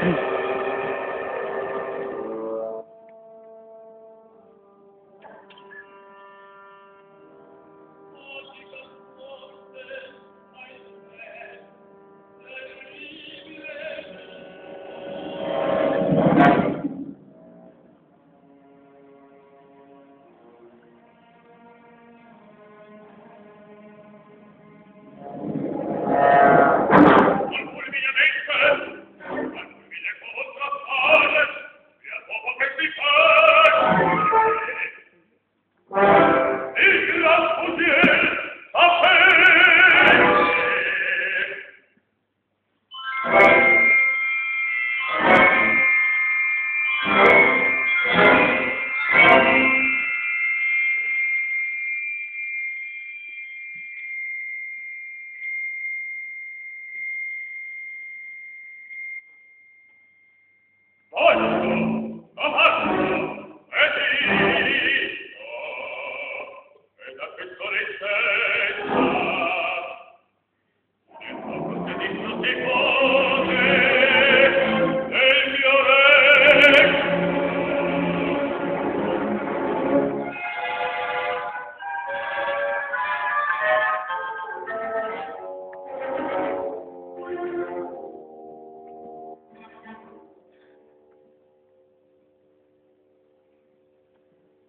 Peace. おい、頑張れ。